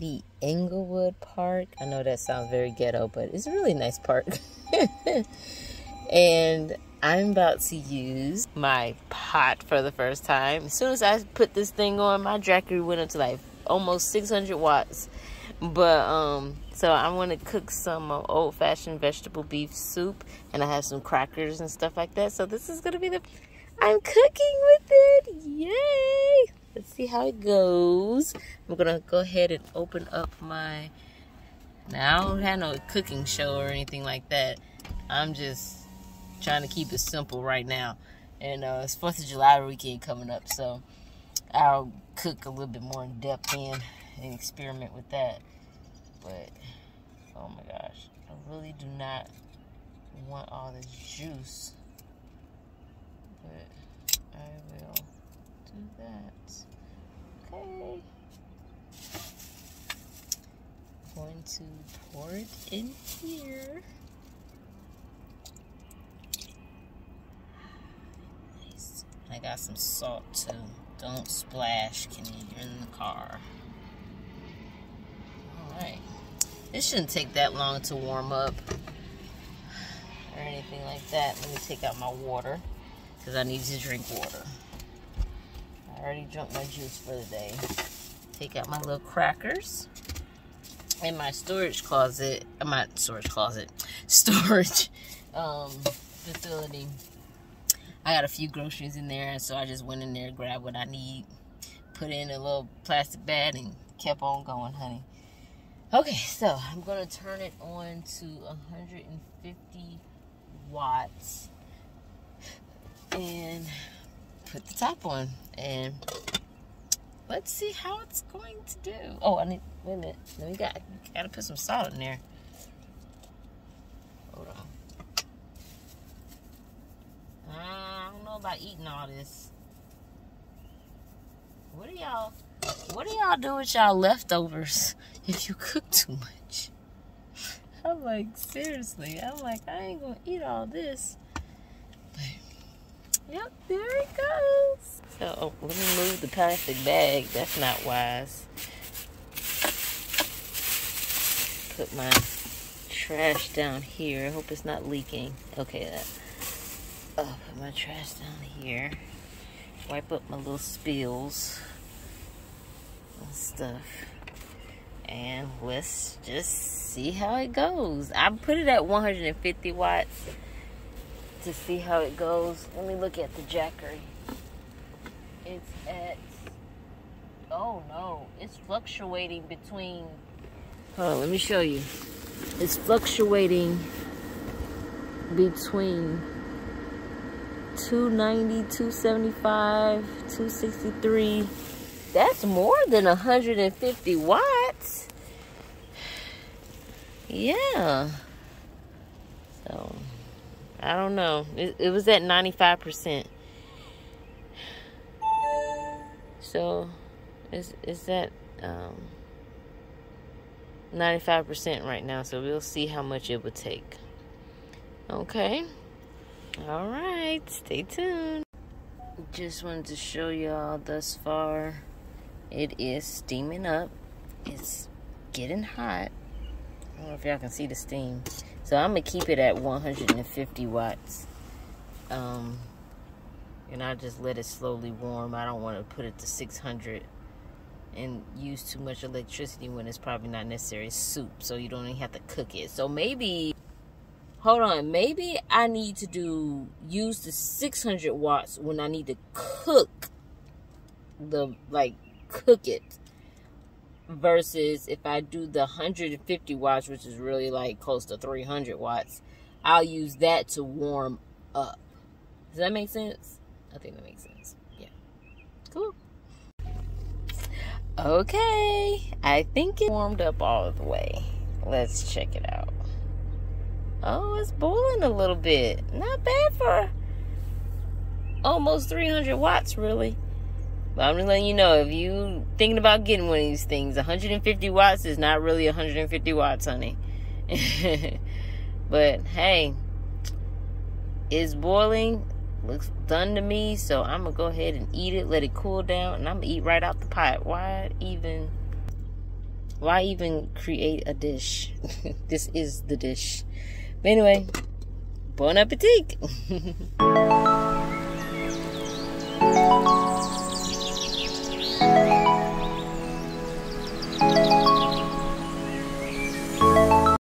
the Englewood Park. I know that sounds very ghetto, but it's a really nice park. and I'm about to use my pot for the first time. As soon as I put this thing on, my Jackery went up to like almost 600 watts. But, um, so I want to cook some uh, old-fashioned vegetable beef soup. And I have some crackers and stuff like that. So this is going to be the... I'm cooking with it! Yay! Let's see how it goes. I'm to go ahead and open up my... Now, I don't have no cooking show or anything like that. I'm just trying to keep it simple right now. And uh, it's 4th of July weekend coming up, so I'll cook a little bit more in depth in and experiment with that. But, oh my gosh, I really do not want all this juice. But I will do that. Okay. Going to pour it in here. I got some salt too. Don't splash, Kenya. You're in the car. Alright. This shouldn't take that long to warm up or anything like that. Let me take out my water because I need to drink water. Already drunk my juice for the day. Take out my little crackers. In my storage closet, my storage closet, storage um, facility, I got a few groceries in there, and so I just went in there, grabbed what I need, put in a little plastic bag, and kept on going, honey. Okay, so I'm gonna turn it on to 150 watts put the top on and let's see how it's going to do. Oh, I need, wait a minute. We got, gotta put some salt in there. Hold on. I don't know about eating all this. What do y'all what do y'all do with y'all leftovers if you cook too much? I'm like, seriously. I'm like, I ain't gonna eat all this. But, yep, there it goes. So, oh, let me move the plastic bag. That's not wise. Put my trash down here. I hope it's not leaking. Okay, that Oh, put my trash down here. Wipe up my little spills and stuff. And let's just see how it goes. I put it at 150 watts to see how it goes. Let me look at the Jackery. It's at, oh no, it's fluctuating between, hold on, let me show you. It's fluctuating between 290, 275, 263. That's more than 150 watts. Yeah. So, I don't know. It, it was at 95%. So, is, is that um, 95% right now. So, we'll see how much it would take. Okay. All right, stay tuned. Just wanted to show y'all thus far. It is steaming up. It's getting hot. I don't know if y'all can see the steam. So I'm gonna keep it at 150 watts. Um, and I just let it slowly warm. I don't want to put it to 600 and use too much electricity when it's probably not necessary soup. So you don't even have to cook it. So maybe hold on maybe i need to do use the 600 watts when i need to cook the like cook it versus if i do the 150 watts which is really like close to 300 watts i'll use that to warm up. Does that make sense? I think that makes sense. Yeah. Cool. Okay. I think it warmed up all the way. Let's check it out. Oh, it's boiling a little bit. Not bad for almost 300 watts, really. But I'm just letting you know, if you thinking about getting one of these things, 150 watts is not really 150 watts, honey. but hey, it's boiling. Looks done to me, so I'm gonna go ahead and eat it, let it cool down, and I'm gonna eat right out the pot. Why even Why even create a dish? this is the dish. But anyway, bon appetit!